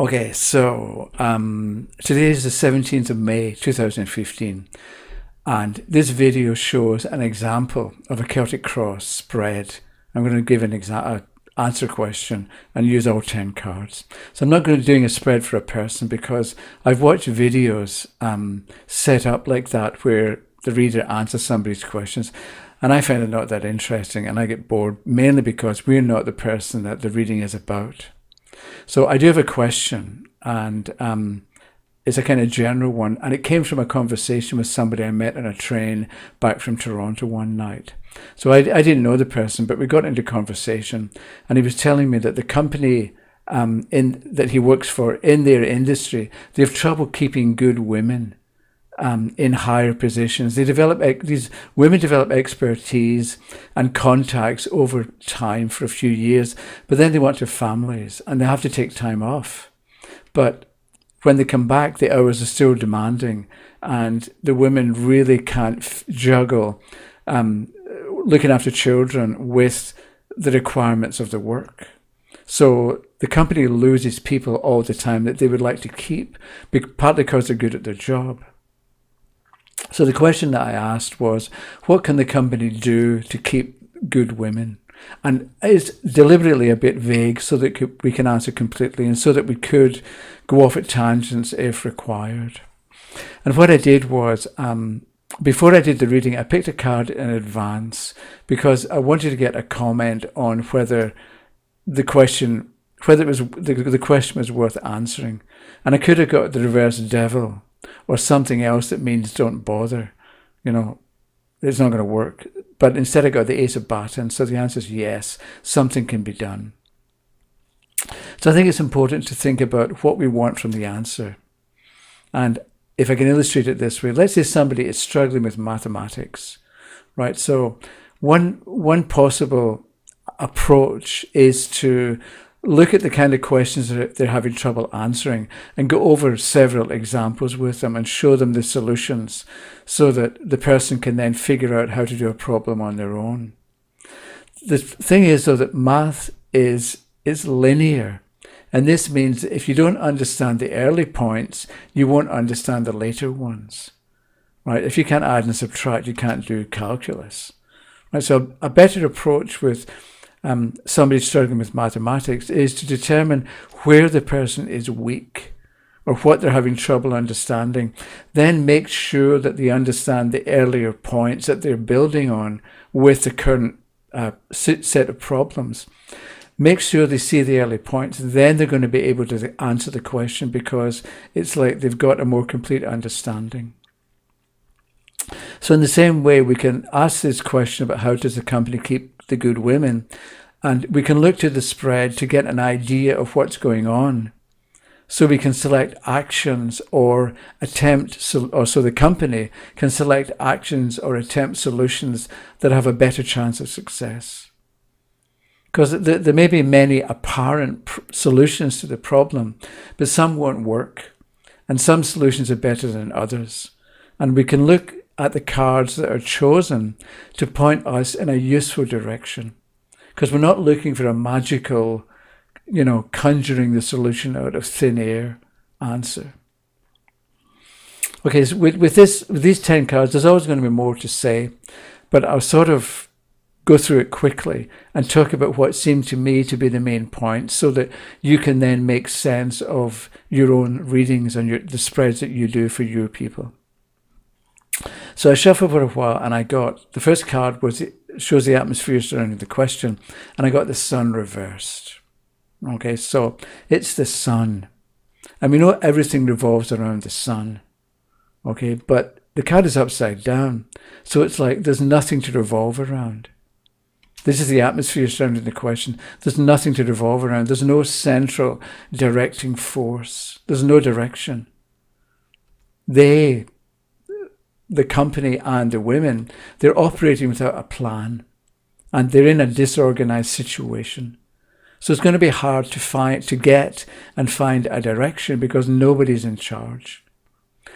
Okay, so um, today is the 17th of May 2015, and this video shows an example of a Celtic cross spread. I'm going to give an answer question and use all 10 cards. So I'm not going to be doing a spread for a person because I've watched videos um, set up like that where the reader answers somebody's questions. And I find it not that interesting and I get bored mainly because we're not the person that the reading is about. So I do have a question, and um, it's a kind of general one, and it came from a conversation with somebody I met on a train back from Toronto one night. So I, I didn't know the person, but we got into conversation, and he was telling me that the company um, in that he works for in their industry, they have trouble keeping good women um, in higher positions. They develop these women develop expertise and contacts over time for a few years, but then they want to have families and they have to take time off. But when they come back, the hours are still demanding, and the women really can't f- juggle um, looking after children with the requirements of the work. So the company loses people all the time that they would like to keep, partly because they're good at their job. So the question that I asked was, what can the company do to keep good women? And it's deliberately a bit vague so that we can answer completely and so that we could go off at tangents if required. And what I did was, um, before I did the reading, I picked a card in advance because I wanted to get a comment on whether the question, whether it was the, the question was worth answering. And I could have got the reverse devil or something else that means don't bother. You know, it's not going to work. But instead, I got the ace of baton. So the answer is yes, something can be done. So I think it's important to think about what we want from the answer. And if I can illustrate it this way, let's say somebody is struggling with mathematics, right? So one one possible approach is to look at the kind of questions that they're having trouble answering and go over several examples with them and show them the solutions so that the person can then figure out how to do a problem on their own. The thing is though that math is is linear. And this means that if you don't understand the early points, you won't understand the later ones. Right? If you can't add and subtract, you can't do calculus. Right? So a better approach with um, somebody struggling with mathematics is to determine where the person is weak or what they're having trouble understanding. Then make sure that they understand the earlier points that they're building on with the current uh, set of problems. Make sure they see the early points, then they're going to be able to answer the question because it's like they've got a more complete understanding. So, in the same way, we can ask this question about how does the company keep the good women, and we can look to the spread to get an idea of what's going on. So we can select actions or attempt, or so the company can select actions or attempt solutions that have a better chance of success. Because there may be many apparent solutions to the problem, but some won't work, and some solutions are better than others. And we can look at the cards that are chosen to point us in a useful direction. Because we're not looking for a magical, you know, conjuring the solution out of thin air answer. Okay, so with, with this with these ten cards, there's always going to be more to say, but I'll sort of go through it quickly and talk about what seemed to me to be the main points so that you can then make sense of your own readings and your, the spreads that you do for your people. So I shuffled for a while and I got the first card was it shows the atmosphere surrounding the question, and I got the sun reversed. Okay, so it's the sun. And we know everything revolves around the sun. Okay, but the card is upside down. So it's like there's nothing to revolve around. This is the atmosphere surrounding the question. There's nothing to revolve around. There's no central directing force. There's no direction. They the company and the women, they're operating without a plan and they're in a disorganized situation. So it's going to be hard to find, to get and find a direction because nobody's in charge.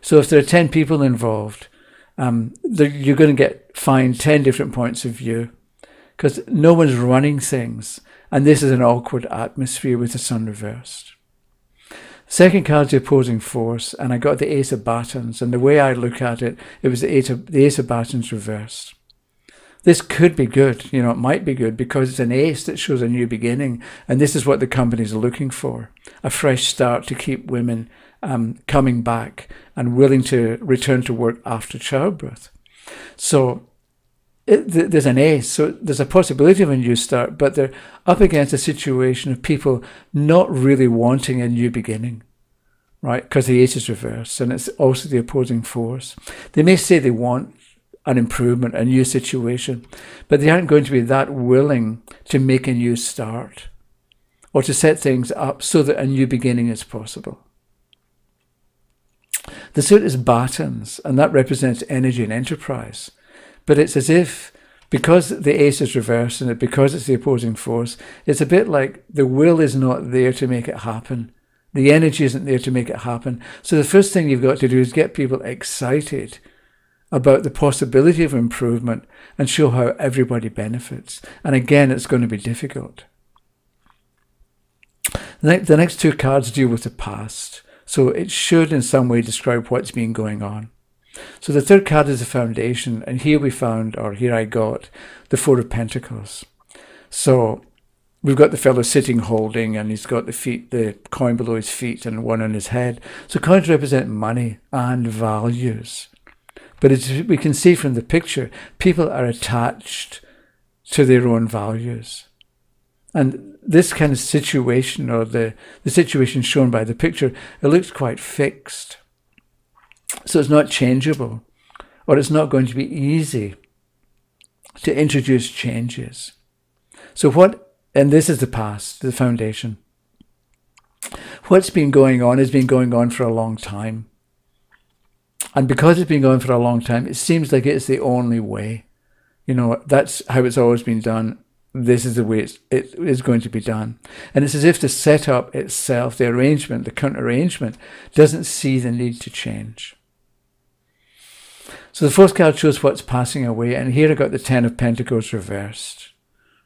So if there are 10 people involved, um, you're going to get, find 10 different points of view because no one's running things. And this is an awkward atmosphere with the sun reversed. Second card's the opposing force, and I got the Ace of Batons. And the way I look at it, it was the Ace of, the Ace of Batons reversed. This could be good, you know, it might be good because it's an ace that shows a new beginning. And this is what the companies are looking for a fresh start to keep women um, coming back and willing to return to work after childbirth. So it, th- there's an ace, so there's a possibility of a new start, but they're up against a situation of people not really wanting a new beginning, right? Because the ace is reversed, and it's also the opposing force. They may say they want an improvement, a new situation, but they aren't going to be that willing to make a new start or to set things up so that a new beginning is possible. The suit is batons, and that represents energy and enterprise. But it's as if, because the ace is reversed and because it's the opposing force, it's a bit like the will is not there to make it happen. The energy isn't there to make it happen. So the first thing you've got to do is get people excited about the possibility of improvement and show how everybody benefits. And again, it's going to be difficult. The next two cards deal with the past. So it should in some way describe what's been going on. So the third card is the foundation, and here we found, or here I got, the Four of Pentacles. So we've got the fellow sitting holding, and he's got the feet, the coin below his feet, and one on his head. So coins represent money and values. But as we can see from the picture, people are attached to their own values. And this kind of situation, or the, the situation shown by the picture, it looks quite fixed. So it's not changeable, or it's not going to be easy to introduce changes. So what, and this is the past, the foundation. What's been going on has been going on for a long time. And because it's been going for a long time, it seems like it's the only way. You know, that's how it's always been done. This is the way it's, it is going to be done. And it's as if the setup itself, the arrangement, the current arrangement, doesn't see the need to change. So the fourth card shows what's passing away, and here I got the Ten of Pentacles reversed.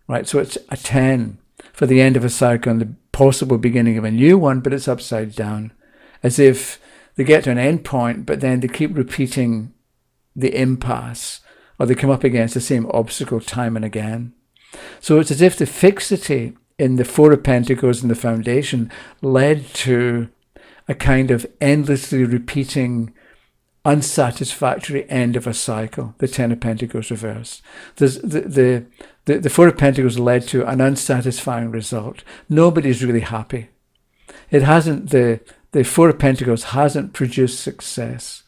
Right, so it's a 10 for the end of a cycle and the possible beginning of a new one, but it's upside down. As if they get to an end point, but then they keep repeating the impasse, or they come up against the same obstacle time and again. So it's as if the fixity in the Four of Pentacles and the foundation led to a kind of endlessly repeating unsatisfactory end of a cycle, the Ten of Pentacles reversed. The, the, the, the Four of Pentacles led to an unsatisfying result. Nobody's really happy. It hasn't, the, the Four of Pentacles hasn't produced success.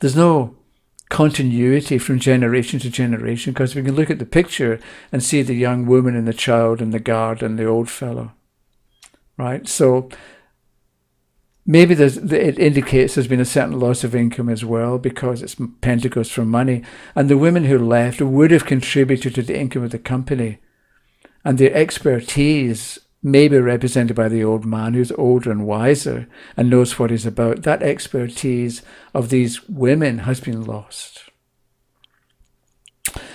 There's no continuity from generation to generation because we can look at the picture and see the young woman and the child and the guard and the old fellow. Right? So Maybe it indicates there's been a certain loss of income as well because it's Pentacles for money. And the women who left would have contributed to the income of the company. And their expertise may be represented by the old man who's older and wiser and knows what he's about. That expertise of these women has been lost.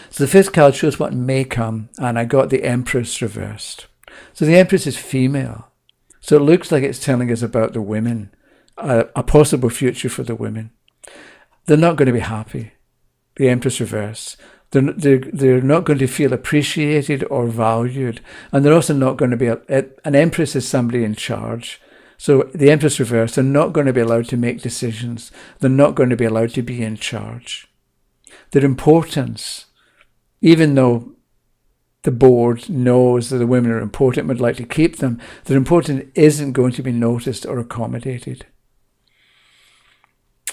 So the fifth card shows what may come, and I got the Empress reversed. So the Empress is female. So it looks like it's telling us about the women, a, a possible future for the women. They're not going to be happy. The Empress reverse. They're, they're, they're not going to feel appreciated or valued. And they're also not going to be, a, an Empress is somebody in charge. So the Empress reverse, they're not going to be allowed to make decisions. They're not going to be allowed to be in charge. Their importance, even though the board knows that the women are important, and would like to keep them, their importance isn't going to be noticed or accommodated.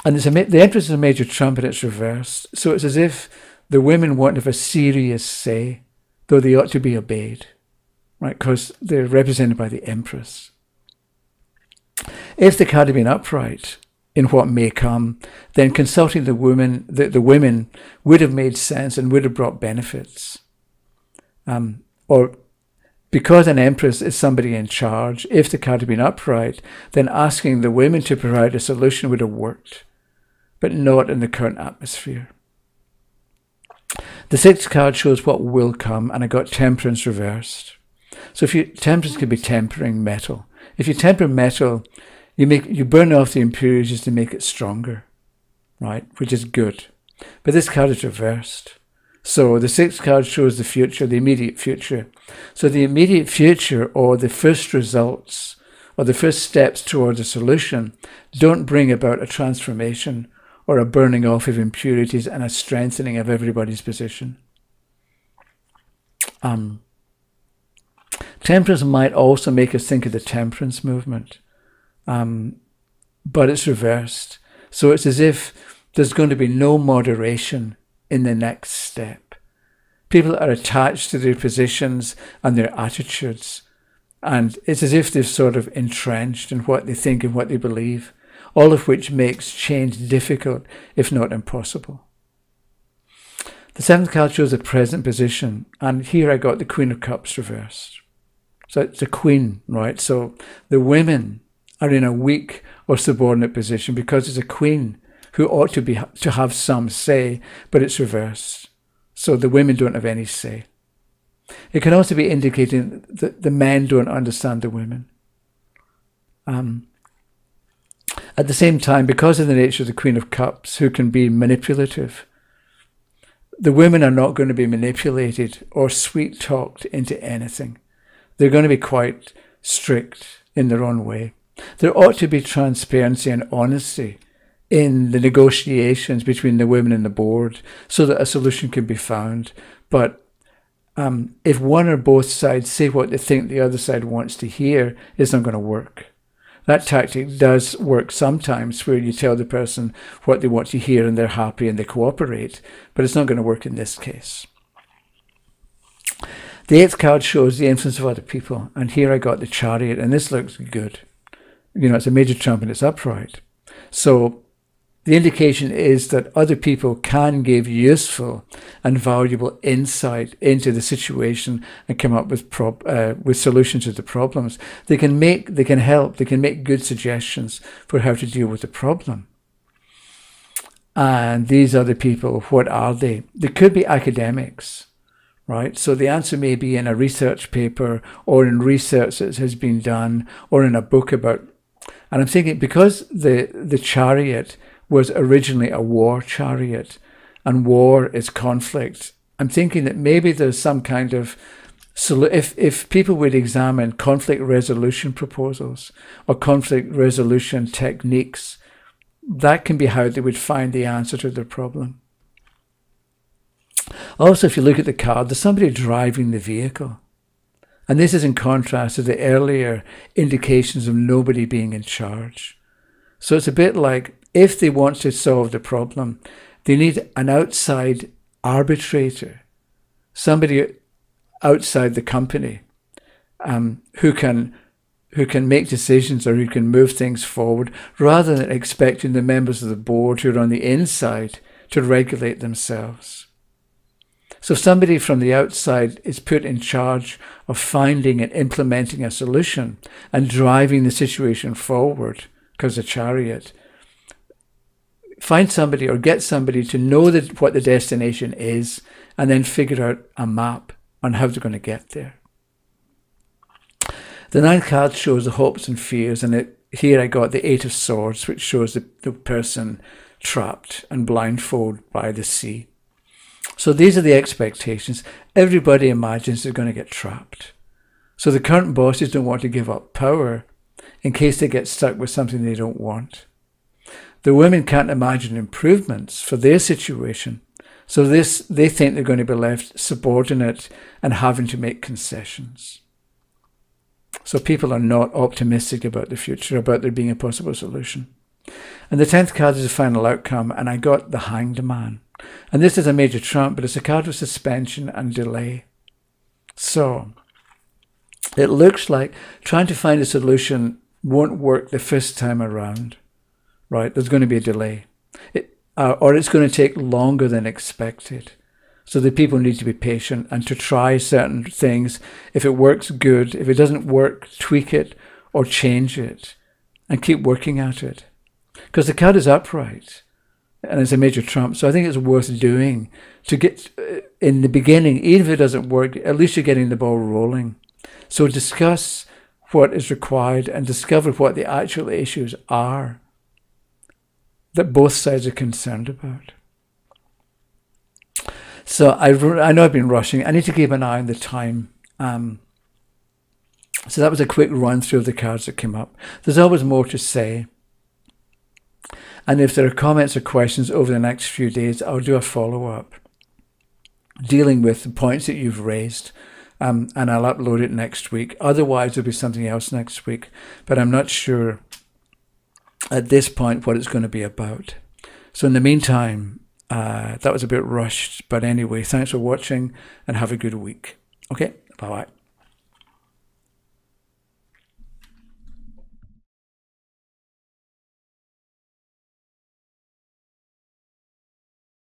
And it's a, the is a major trump and it's reversed. So it's as if the women want to have a serious say, though they ought to be obeyed, right? Because they're represented by the Empress. If the card had been upright in what may come, then consulting the women, the, the women would have made sense and would have brought benefits um, or because an empress is somebody in charge, if the card had been upright, then asking the women to provide a solution would have worked, but not in the current atmosphere. The sixth card shows what will come, and I got temperance reversed. So if you temperance could be tempering metal, If you temper metal, you make you burn off the impurities to make it stronger, right? Which is good. But this card is reversed. So the sixth card shows the future, the immediate future. So the immediate future or the first results or the first steps towards a solution don't bring about a transformation or a burning off of impurities and a strengthening of everybody's position. Um, temperance might also make us think of the temperance movement, um, but it's reversed. So it's as if there's going to be no moderation in the next step. People are attached to their positions and their attitudes, and it's as if they've sort of entrenched in what they think and what they believe, all of which makes change difficult, if not impossible. The seventh card shows a present position, and here I got the Queen of Cups reversed. So it's a queen, right? So the women are in a weak or subordinate position because it's a queen who ought to be to have some say, but it's reversed. So the women don't have any say. It can also be indicating that the men don't understand the women. Um, at the same time, because of the nature of the Queen of Cups, who can be manipulative, the women are not going to be manipulated or sweet talked into anything. They're going to be quite strict in their own way. There ought to be transparency and honesty in the negotiations between the women and the board so that a solution can be found. But um, if one or both sides say what they think the other side wants to hear, it's not going to work. That tactic does work sometimes where you tell the person what they want to hear and they're happy and they cooperate, but it's not going to work in this case. The eighth card shows the influence of other people, and here I got the chariot, and this looks good. You know, it's a major trump and it's upright. So the indication is that other people can give useful and valuable insight into the situation and come up with prob- uh, with solutions to the problems. They can make, they can help, they can make good suggestions for how to deal with the problem. And these other people, what are they? They could be academics, right? So the answer may be in a research paper or in research that has been done or in a book about. And I'm thinking because the the chariot was originally a war chariot, and war is conflict. I'm thinking that maybe there's some kind of so if, if people would examine conflict resolution proposals or conflict resolution techniques, that can be how they would find the answer to their problem. Also, if you look at the card, there's somebody driving the vehicle. And this is in contrast to the earlier indications of nobody being in charge. So it's a bit like if they want to solve the problem, they need an outside arbitrator, somebody outside the company um, who can who can make decisions or who can move things forward rather than expecting the members of the board who are on the inside to regulate themselves. So somebody from the outside is put in charge of finding and implementing a solution and driving the situation forward because a chariot find somebody or get somebody to know that what the destination is and then figure out a map on how they're going to get there. The ninth card shows the hopes and fears, and it, here I got the Eight of Swords, which shows the, the person trapped and blindfolded by the sea. So these are the expectations. Everybody imagines they're going to get trapped. So the current bosses don't want to give up power in case they get stuck with something they don't want. The women can't imagine improvements for their situation. So this, they think they're going to be left subordinate and having to make concessions. So people are not optimistic about the future, about there being a possible solution. And the 10th card is the final outcome, and I got the Hanged Man. And this is a major trump, but it's a card of suspension and delay. So it looks like trying to find a solution won't work the first time around right? There's going to be a delay, it, uh, or it's going to take longer than expected. So the people need to be patient and to try certain things. If it works, good. If it doesn't work, tweak it or change it and keep working at it. Because the card is upright and it's a major trump. So I think it's worth doing to get uh, in the beginning, even if it doesn't work, at least you're getting the ball rolling. So discuss what is required and discover what the actual issues are that both sides are concerned about. So I, I know I've been rushing. I need to keep an eye on the time. Um, so that was a quick run through of the cards that came up. There's always more to say. And if there are comments or questions over the next few days, I'll do a follow up dealing with the points that you've raised. Um, and I'll upload it next week. Otherwise, there'll be something else next week. But I'm not sure at this point what it's going to be about. So, in the meantime, uh, that was a bit rushed. But anyway, thanks for watching and have a good week. Okay, bye bye.